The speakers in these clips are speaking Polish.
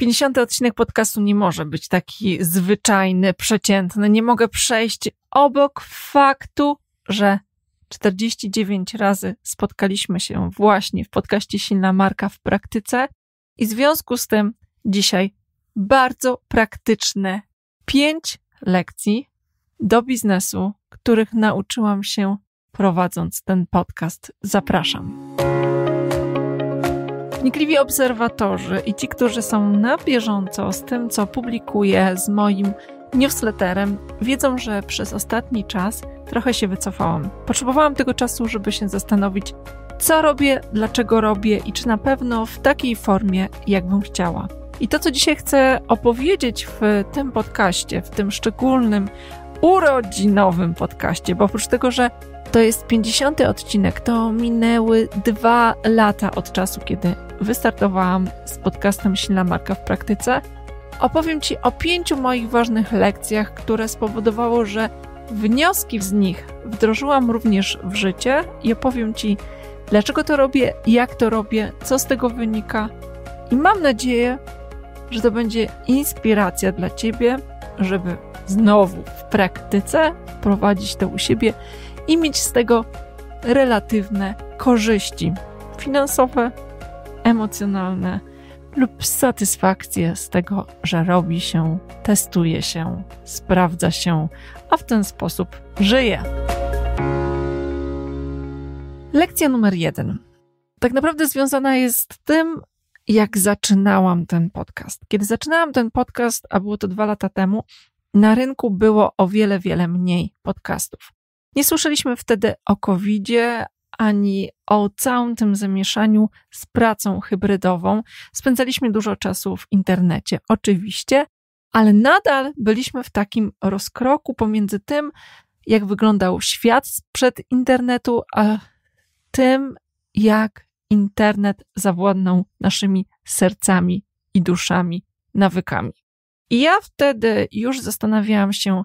50 odcinek podcastu nie może być taki zwyczajny, przeciętny. Nie mogę przejść obok faktu, że 49 razy spotkaliśmy się właśnie w podcaście Silna Marka w praktyce i w związku z tym dzisiaj bardzo praktyczne pięć lekcji do biznesu, których nauczyłam się prowadząc ten podcast. Zapraszam. Wnikliwi obserwatorzy i ci, którzy są na bieżąco z tym, co publikuję z moim newsletterem, wiedzą, że przez ostatni czas trochę się wycofałam. Potrzebowałam tego czasu, żeby się zastanowić, co robię, dlaczego robię i czy na pewno w takiej formie, jakbym chciała. I to, co dzisiaj chcę opowiedzieć w tym podcaście, w tym szczególnym, urodzinowym podcaście, bo oprócz tego, że to jest 50 odcinek, to minęły dwa lata od czasu, kiedy wystartowałam z podcastem Silna Marka w praktyce. Opowiem Ci o pięciu moich ważnych lekcjach, które spowodowało, że wnioski z nich wdrożyłam również w życie i opowiem Ci, dlaczego to robię, jak to robię, co z tego wynika. I mam nadzieję, że to będzie inspiracja dla Ciebie, żeby znowu w praktyce prowadzić to u siebie i mieć z tego relatywne korzyści finansowe, emocjonalne lub satysfakcję z tego, że robi się, testuje się, sprawdza się, a w ten sposób żyje. Lekcja numer jeden. Tak naprawdę związana jest z tym, jak zaczynałam ten podcast. Kiedy zaczynałam ten podcast, a było to dwa lata temu, na rynku było o wiele, wiele mniej podcastów. Nie słyszeliśmy wtedy o COVID-zie ani o całym tym zamieszaniu z pracą hybrydową. Spędzaliśmy dużo czasu w internecie, oczywiście, ale nadal byliśmy w takim rozkroku pomiędzy tym, jak wyglądał świat sprzed internetu, a tym, jak internet zawładnął naszymi sercami i duszami, nawykami. I ja wtedy już zastanawiałam się,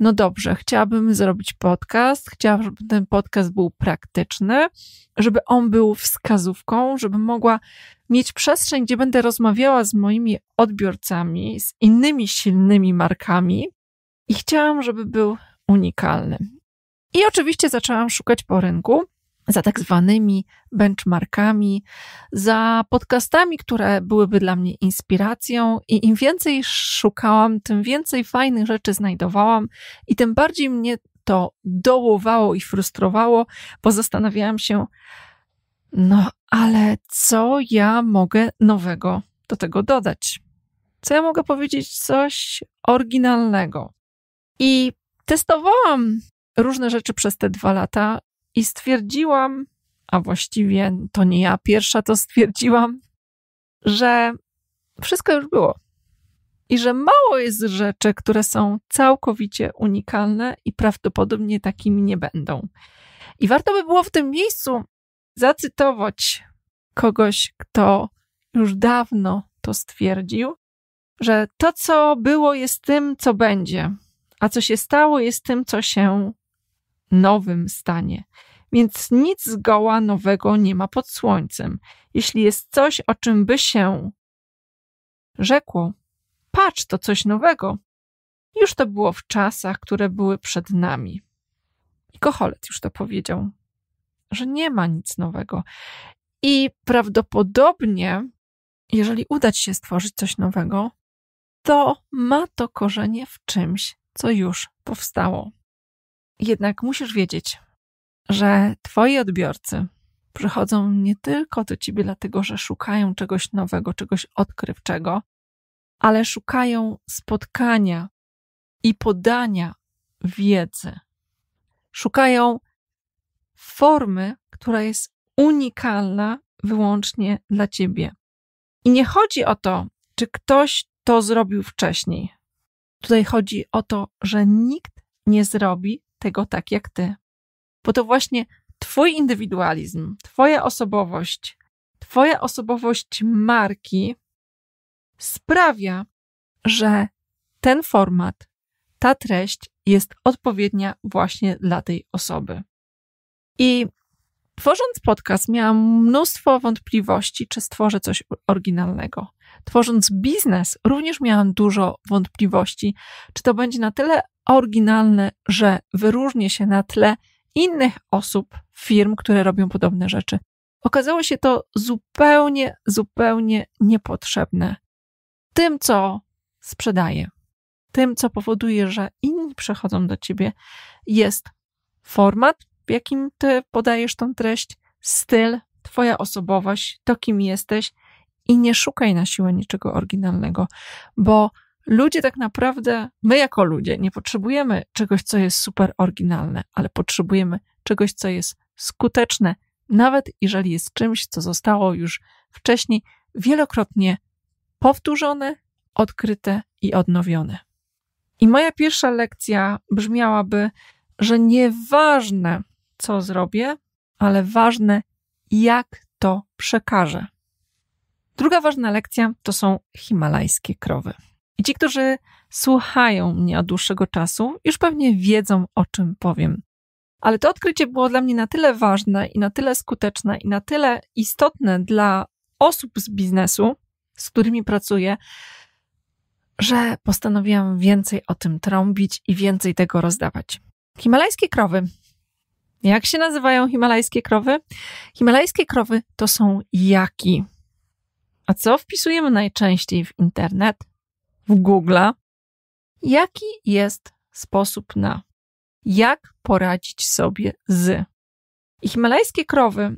no dobrze, chciałabym zrobić podcast, chciałabym, żeby ten podcast był praktyczny, żeby on był wskazówką, żeby mogła mieć przestrzeń, gdzie będę rozmawiała z moimi odbiorcami, z innymi silnymi markami i chciałam, żeby był unikalny. I oczywiście zaczęłam szukać po rynku za tak zwanymi benchmarkami, za podcastami, które byłyby dla mnie inspiracją, i im więcej szukałam, tym więcej fajnych rzeczy znajdowałam, i tym bardziej mnie to dołowało i frustrowało, bo zastanawiałam się, no ale co ja mogę nowego do tego dodać? Co ja mogę powiedzieć coś oryginalnego? I testowałam różne rzeczy przez te dwa lata i stwierdziłam, a właściwie to nie ja pierwsza to stwierdziłam, że wszystko już było. I że mało jest rzeczy, które są całkowicie unikalne i prawdopodobnie takimi nie będą. I warto by było w tym miejscu zacytować kogoś, kto już dawno to stwierdził, że to, co było, jest tym, co będzie, a co się stało, jest tym, co się nowym stanie. Więc nic zgoła nowego nie ma pod słońcem. Jeśli jest coś, o czym by się rzekło, patrz, to coś nowego. Już to było w czasach, które były przed nami. I Kocholet już to powiedział, że nie ma nic nowego. I prawdopodobnie, jeżeli uda ci się stworzyć coś nowego, to ma to korzenie w czymś, co już powstało. Jednak musisz wiedzieć, że twoi odbiorcy przychodzą nie tylko do ciebie dlatego, że szukają czegoś nowego, czegoś odkrywczego, ale szukają spotkania i podania wiedzy. Szukają formy, która jest unikalna wyłącznie dla ciebie. I nie chodzi o to, czy ktoś to zrobił wcześniej. Tutaj chodzi o to, że nikt nie zrobi tego tak jak ty. Bo to właśnie Twój indywidualizm, Twoja osobowość, Twoja osobowość marki sprawia, że ten format, ta treść jest odpowiednia właśnie dla tej osoby. I Tworząc podcast, miałam mnóstwo wątpliwości, czy stworzę coś oryginalnego. Tworząc biznes, również miałam dużo wątpliwości, czy to będzie na tyle oryginalne, że wyróżnię się na tle innych osób, firm, które robią podobne rzeczy. Okazało się to zupełnie, zupełnie niepotrzebne. Tym, co sprzedaję, tym, co powoduje, że inni przechodzą do ciebie, jest format, w jakim ty podajesz tą treść, styl, twoja osobowość, to kim jesteś. I nie szukaj na siłę niczego oryginalnego, bo ludzie tak naprawdę, my jako ludzie, nie potrzebujemy czegoś, co jest super oryginalne, ale potrzebujemy czegoś, co jest skuteczne, nawet jeżeli jest czymś, co zostało już wcześniej wielokrotnie powtórzone, odkryte i odnowione. I moja pierwsza lekcja brzmiałaby, że nieważne, co zrobię, ale ważne, jak to przekażę. Druga ważna lekcja to są himalajskie krowy. I ci, którzy słuchają mnie od dłuższego czasu, już pewnie wiedzą, o czym powiem. Ale to odkrycie było dla mnie na tyle ważne i na tyle skuteczne i na tyle istotne dla osób z biznesu, z którymi pracuję, że postanowiłam więcej o tym trąbić i więcej tego rozdawać. Himalajskie krowy. Jak się nazywają himalajskie krowy? Himalajskie krowy to są jaki. A co wpisujemy najczęściej w internet, w Google? Jaki jest sposób na jak poradzić sobie z. I himalajskie krowy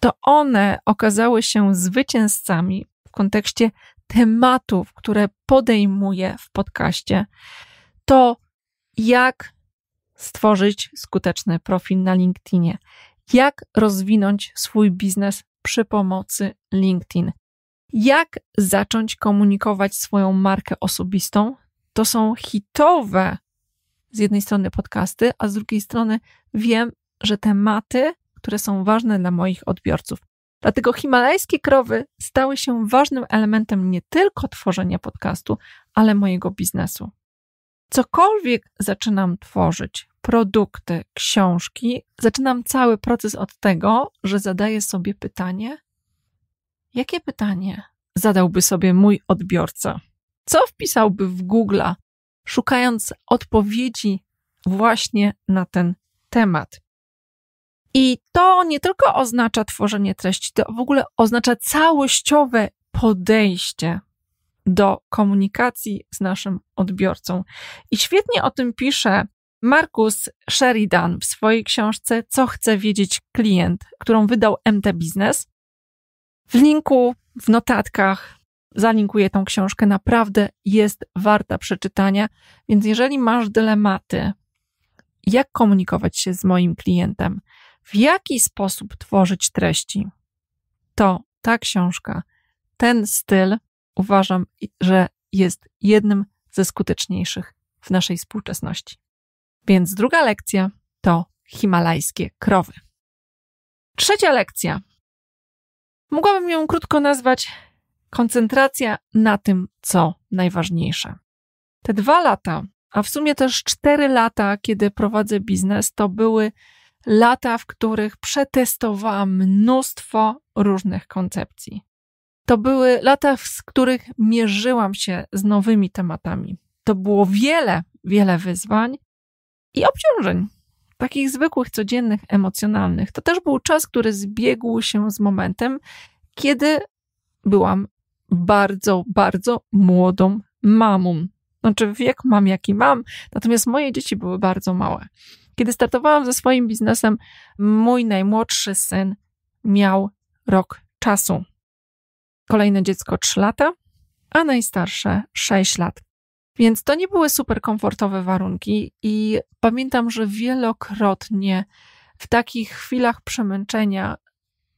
to one okazały się zwycięzcami w kontekście tematów, które podejmuję w podcaście. To jak stworzyć skuteczny profil na LinkedInie, jak rozwinąć swój biznes przy pomocy LinkedIn, jak zacząć komunikować swoją markę osobistą. To są hitowe z jednej strony podcasty, a z drugiej strony wiem, że tematy, które są ważne dla moich odbiorców. Dlatego himalajskie krowy stały się ważnym elementem nie tylko tworzenia podcastu, ale mojego biznesu. Cokolwiek zaczynam tworzyć, produkty, książki, zaczynam cały proces od tego, że zadaję sobie pytanie: jakie pytanie zadałby sobie mój odbiorca? Co wpisałby w Google, szukając odpowiedzi właśnie na ten temat? I to nie tylko oznacza tworzenie treści, to w ogóle oznacza całościowe podejście do komunikacji z naszym odbiorcą. I świetnie o tym pisze Markus Sheridan w swojej książce Co chce wiedzieć klient, którą wydał MT Business. W linku, w notatkach zalinkuję tą książkę. Naprawdę jest warta przeczytania. Więc jeżeli masz dylematy, jak komunikować się z moim klientem, w jaki sposób tworzyć treści, to ta książka, ten styl uważam, że jest jednym ze skuteczniejszych w naszej współczesności. Więc druga lekcja to himalajskie krowy. Trzecia lekcja. Mogłabym ją krótko nazwać koncentracja na tym, co najważniejsze. Te dwa lata, a w sumie też cztery lata, kiedy prowadzę biznes, to były lata, w których przetestowałam mnóstwo różnych koncepcji. To były lata, w których mierzyłam się z nowymi tematami. To było wiele, wiele wyzwań i obciążeń, takich zwykłych, codziennych, emocjonalnych. To też był czas, który zbiegł się z momentem, kiedy byłam bardzo, bardzo młodą mamą. Znaczy, wiek mam jaki mam, natomiast moje dzieci były bardzo małe. Kiedy startowałam ze swoim biznesem, mój najmłodszy syn miał rok czasu. Kolejne dziecko 3 lata, a najstarsze 6 lat. Więc to nie były super komfortowe warunki, i pamiętam, że wielokrotnie w takich chwilach przemęczenia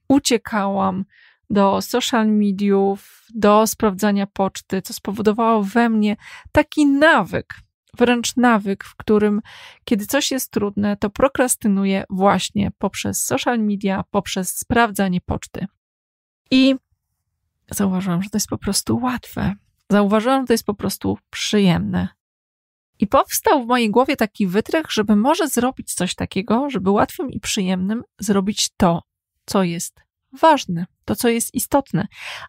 uciekałam do social mediów, do sprawdzania poczty, co spowodowało we mnie taki nawyk, wręcz nawyk, w którym kiedy coś jest trudne, to prokrastynuję właśnie poprzez social media, poprzez sprawdzanie poczty. I zauważyłam, że to jest po prostu łatwe. Zauważyłam, że to jest po prostu przyjemne. I powstał w mojej głowie taki wytrych, żeby może zrobić coś takiego, żeby łatwym i przyjemnym zrobić to, co jest ważne, to, co jest istotne,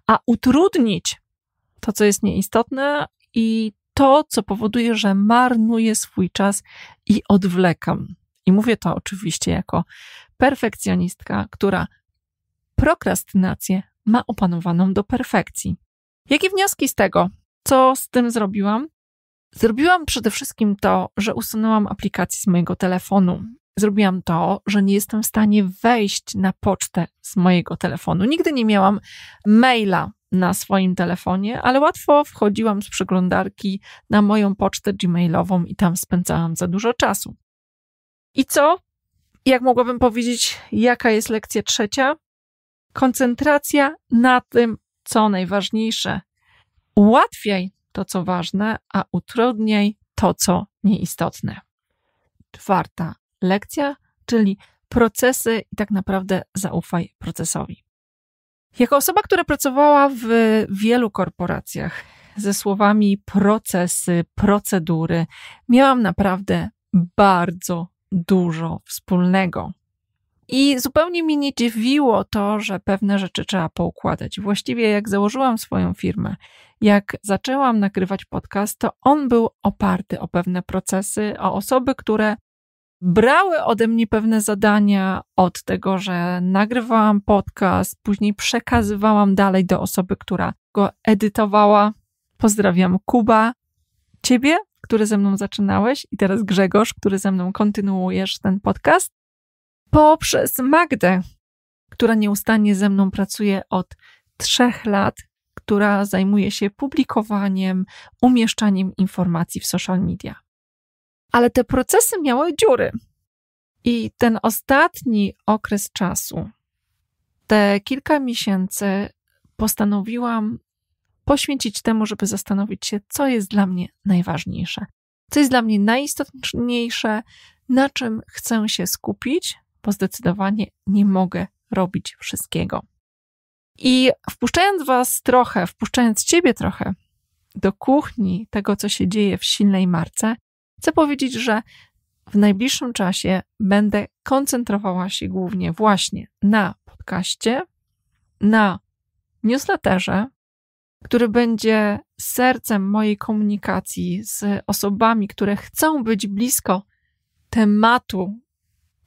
a utrudnić to, co jest nieistotne i to, co powoduje, że marnuję swój czas i odwlekam. I mówię to oczywiście jako perfekcjonistka, która prokrastynację ma opanowaną do perfekcji. Jakie wnioski z tego? Co z tym zrobiłam? Zrobiłam przede wszystkim to, że usunęłam aplikację z mojego telefonu. Zrobiłam to, że nie jestem w stanie wejść na pocztę z mojego telefonu. Nigdy nie miałam maila na swoim telefonie, ale łatwo wchodziłam z przeglądarki na moją pocztę gmailową i tam spędzałam za dużo czasu. I co? Jak mogłabym powiedzieć, jaka jest lekcja trzecia? Koncentracja na tym, co najważniejsze. Ułatwiaj to, co ważne, a utrudniaj to, co nieistotne. Czwarta lekcja, czyli procesy i tak naprawdę zaufaj procesowi. Jako osoba, która pracowała w wielu korporacjach ze słowami procesy, procedury, miałam naprawdę bardzo dużo wspólnego. I zupełnie mi nie dziwiło to, że pewne rzeczy trzeba poukładać. Właściwie, jak założyłam swoją firmę, jak zaczęłam nagrywać podcast, to on był oparty o pewne procesy, o osoby, które brały ode mnie pewne zadania od tego, że nagrywałam podcast, później przekazywałam dalej do osoby, która go edytowała. Pozdrawiam Kuba, ciebie, który ze mną zaczynałeś, i teraz Grzegorz, który ze mną kontynuujesz ten podcast, poprzez Magdę, która nieustannie ze mną pracuje od trzech lat, która zajmuje się publikowaniem, umieszczaniem informacji w social media ale te procesy miały dziury. I ten ostatni okres czasu, te kilka miesięcy, postanowiłam poświęcić temu, żeby zastanowić się, co jest dla mnie najważniejsze, co jest dla mnie najistotniejsze, na czym chcę się skupić, bo zdecydowanie nie mogę robić wszystkiego. I wpuszczając Was trochę, wpuszczając Ciebie trochę do kuchni tego, co się dzieje w silnej marce, Chcę powiedzieć, że w najbliższym czasie będę koncentrowała się głównie właśnie na podcaście, na newsletterze, który będzie sercem mojej komunikacji z osobami, które chcą być blisko tematu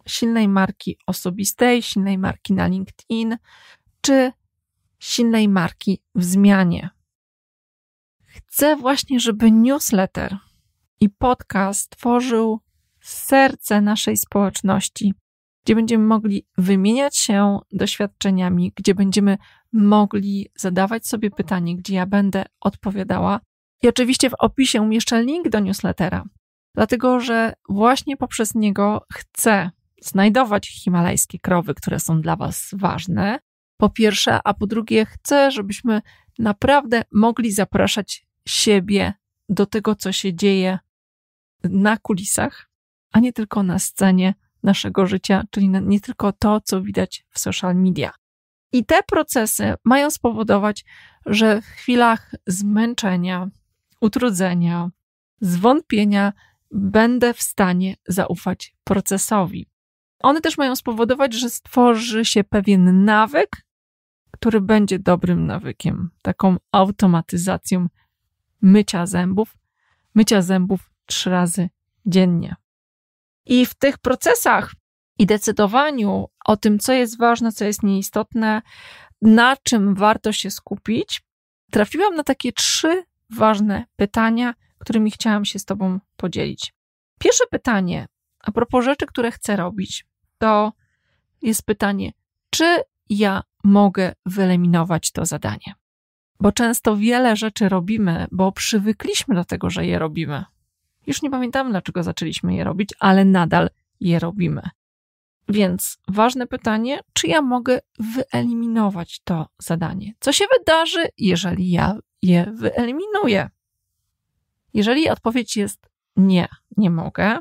silnej marki osobistej, silnej marki na LinkedIn, czy silnej marki w zmianie. Chcę właśnie, żeby newsletter i podcast tworzył serce naszej społeczności, gdzie będziemy mogli wymieniać się doświadczeniami, gdzie będziemy mogli zadawać sobie pytanie, gdzie ja będę odpowiadała. I oczywiście w opisie umieszczę link do newslettera, dlatego że właśnie poprzez niego chcę znajdować himalajskie krowy, które są dla Was ważne. Po pierwsze, a po drugie, chcę, żebyśmy naprawdę mogli zapraszać siebie do tego, co się dzieje na kulisach, a nie tylko na scenie naszego życia, czyli nie tylko to, co widać w social media. I te procesy mają spowodować, że w chwilach zmęczenia, utrudzenia, zwątpienia będę w stanie zaufać procesowi. One też mają spowodować, że stworzy się pewien nawyk, który będzie dobrym nawykiem, taką automatyzacją mycia zębów, mycia zębów trzy razy dziennie. I w tych procesach i decydowaniu o tym, co jest ważne, co jest nieistotne, na czym warto się skupić, trafiłam na takie trzy ważne pytania, którymi chciałam się z Tobą podzielić. Pierwsze pytanie, a propos rzeczy, które chcę robić, to jest pytanie, czy ja mogę wyeliminować to zadanie? Bo często wiele rzeczy robimy, bo przywykliśmy do tego, że je robimy. Już nie pamiętamy, dlaczego zaczęliśmy je robić, ale nadal je robimy. Więc ważne pytanie, czy ja mogę wyeliminować to zadanie? Co się wydarzy, jeżeli ja je wyeliminuję? Jeżeli odpowiedź jest nie, nie mogę,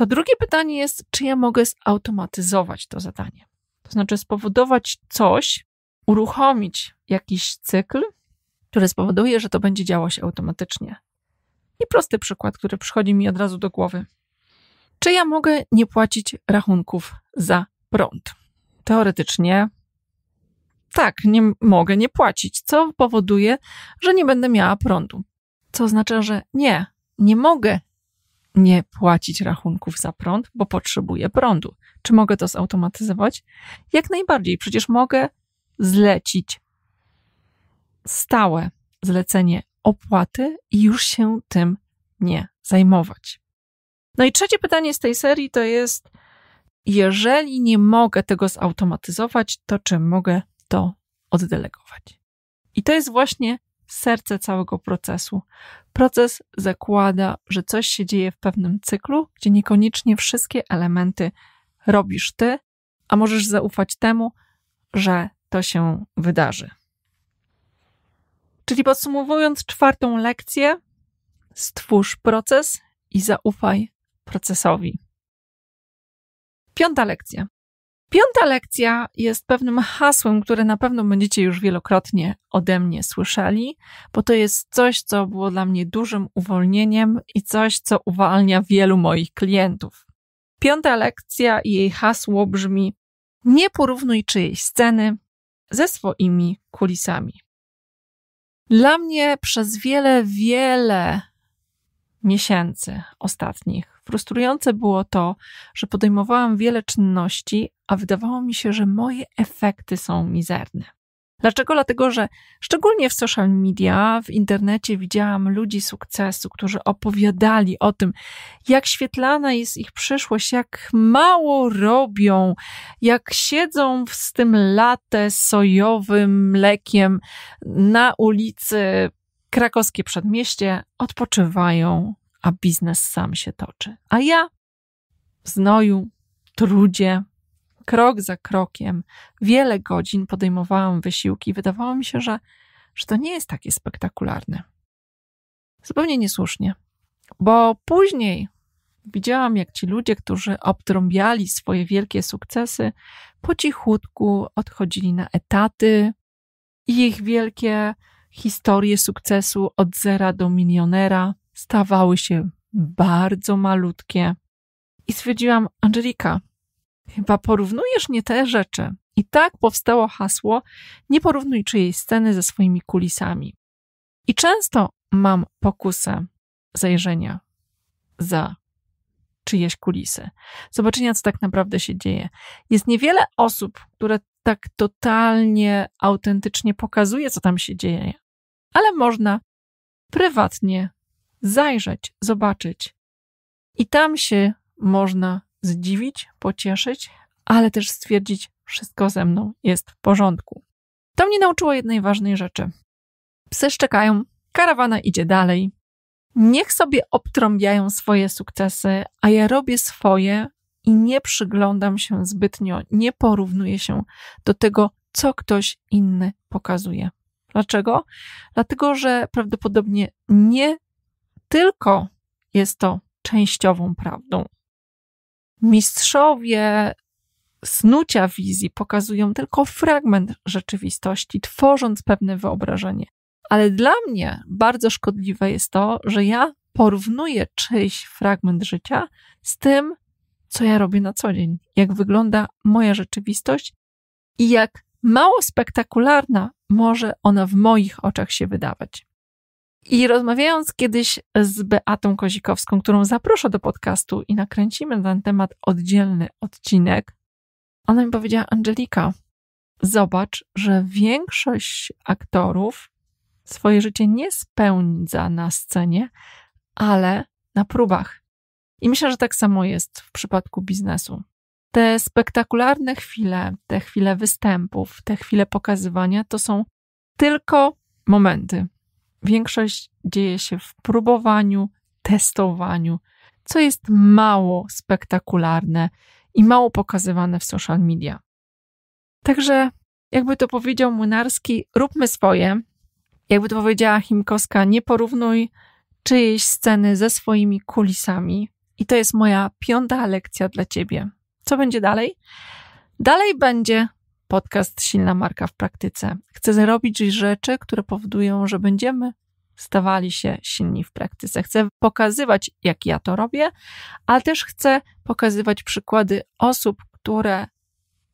to drugie pytanie jest, czy ja mogę zautomatyzować to zadanie? To znaczy spowodować coś, uruchomić jakiś cykl, który spowoduje, że to będzie działo się automatycznie. I prosty przykład, który przychodzi mi od razu do głowy. Czy ja mogę nie płacić rachunków za prąd? Teoretycznie tak, nie mogę nie płacić, co powoduje, że nie będę miała prądu. Co oznacza, że nie, nie mogę nie płacić rachunków za prąd, bo potrzebuję prądu. Czy mogę to zautomatyzować? Jak najbardziej. Przecież mogę zlecić stałe zlecenie opłaty i już się tym nie zajmować. No i trzecie pytanie z tej serii to jest, jeżeli nie mogę tego zautomatyzować, to czy mogę to oddelegować? I to jest właśnie serce całego procesu. Proces zakłada, że coś się dzieje w pewnym cyklu, gdzie niekoniecznie wszystkie elementy robisz ty, a możesz zaufać temu, że to się wydarzy. Czyli podsumowując czwartą lekcję, stwórz proces i zaufaj procesowi. Piąta lekcja. Piąta lekcja jest pewnym hasłem, które na pewno będziecie już wielokrotnie ode mnie słyszeli, bo to jest coś, co było dla mnie dużym uwolnieniem i coś, co uwalnia wielu moich klientów. Piąta lekcja i jej hasło brzmi: Nie porównuj czyjejś sceny ze swoimi kulisami. Dla mnie przez wiele, wiele miesięcy ostatnich frustrujące było to, że podejmowałam wiele czynności, a wydawało mi się, że moje efekty są mizerne. Dlaczego? Dlatego, że szczególnie w social media, w internecie widziałam ludzi sukcesu, którzy opowiadali o tym, jak świetlana jest ich przyszłość, jak mało robią, jak siedzą z tym latte sojowym mlekiem na ulicy krakowskie przedmieście, odpoczywają, a biznes sam się toczy. A ja w znoju, trudzie, krok za krokiem, wiele godzin podejmowałam wysiłki. Wydawało mi się, że, że to nie jest takie spektakularne. Zupełnie niesłusznie, bo później widziałam, jak ci ludzie, którzy obtrąbiali swoje wielkie sukcesy, po cichutku odchodzili na etaty i ich wielkie historie sukcesu od zera do milionera stawały się bardzo malutkie. I stwierdziłam, Angelika, Chyba porównujesz nie te rzeczy. I tak powstało hasło: nie porównuj czyjejś sceny ze swoimi kulisami. I często mam pokusę zajrzenia za czyjeś kulisy, zobaczenia, co tak naprawdę się dzieje. Jest niewiele osób, które tak totalnie, autentycznie pokazuje, co tam się dzieje, ale można prywatnie zajrzeć, zobaczyć. I tam się można zdziwić, pocieszyć, ale też stwierdzić, wszystko ze mną jest w porządku. To mnie nauczyło jednej ważnej rzeczy. Psy szczekają, karawana idzie dalej. Niech sobie obtrąbiają swoje sukcesy, a ja robię swoje i nie przyglądam się zbytnio, nie porównuję się do tego, co ktoś inny pokazuje. Dlaczego? Dlatego, że prawdopodobnie nie tylko jest to częściową prawdą, Mistrzowie snucia wizji pokazują tylko fragment rzeczywistości, tworząc pewne wyobrażenie. Ale dla mnie bardzo szkodliwe jest to, że ja porównuję czyjś fragment życia z tym, co ja robię na co dzień, jak wygląda moja rzeczywistość i jak mało spektakularna może ona w moich oczach się wydawać. I rozmawiając kiedyś z Beatą Kozikowską, którą zaproszę do podcastu i nakręcimy na ten temat oddzielny odcinek, ona mi powiedziała: Angelika, zobacz, że większość aktorów swoje życie nie spędza na scenie, ale na próbach. I myślę, że tak samo jest w przypadku biznesu. Te spektakularne chwile, te chwile występów, te chwile pokazywania to są tylko momenty, Większość dzieje się w próbowaniu, testowaniu, co jest mało spektakularne i mało pokazywane w social media. Także, jakby to powiedział Młynarski, róbmy swoje. Jakby to powiedziała Chimkowska, nie porównuj czyjejś sceny ze swoimi kulisami. I to jest moja piąta lekcja dla ciebie. Co będzie dalej? Dalej będzie podcast Silna Marka w praktyce. Chcę zrobić rzeczy, które powodują, że będziemy stawali się silni w praktyce. Chcę pokazywać, jak ja to robię, ale też chcę pokazywać przykłady osób, które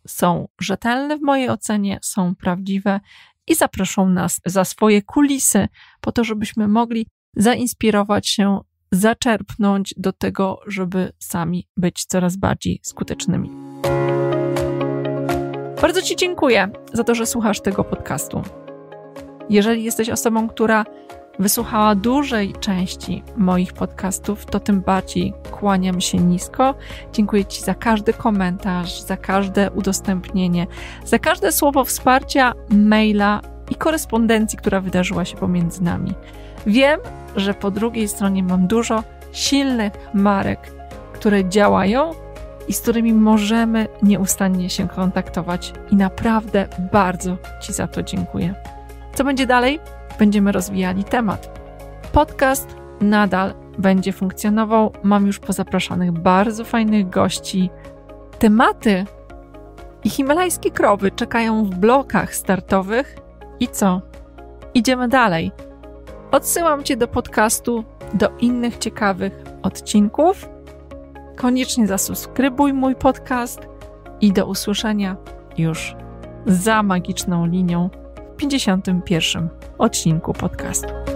są rzetelne w mojej ocenie, są prawdziwe i zaproszą nas za swoje kulisy, po to, żebyśmy mogli zainspirować się, zaczerpnąć do tego, żeby sami być coraz bardziej skutecznymi. Bardzo Ci dziękuję za to, że słuchasz tego podcastu. Jeżeli jesteś osobą, która wysłuchała dużej części moich podcastów, to tym bardziej kłaniam się nisko. Dziękuję Ci za każdy komentarz, za każde udostępnienie, za każde słowo wsparcia, maila i korespondencji, która wydarzyła się pomiędzy nami. Wiem, że po drugiej stronie mam dużo silnych marek, które działają i z którymi możemy nieustannie się kontaktować. I naprawdę bardzo Ci za to dziękuję. Co będzie dalej? Będziemy rozwijali temat. Podcast nadal będzie funkcjonował. Mam już pozapraszanych bardzo fajnych gości. Tematy i himalajskie krowy czekają w blokach startowych. I co? Idziemy dalej. Odsyłam Cię do podcastu, do innych ciekawych odcinków. Koniecznie zasubskrybuj mój podcast i do usłyszenia już za magiczną linią w 51 odcinku podcastu.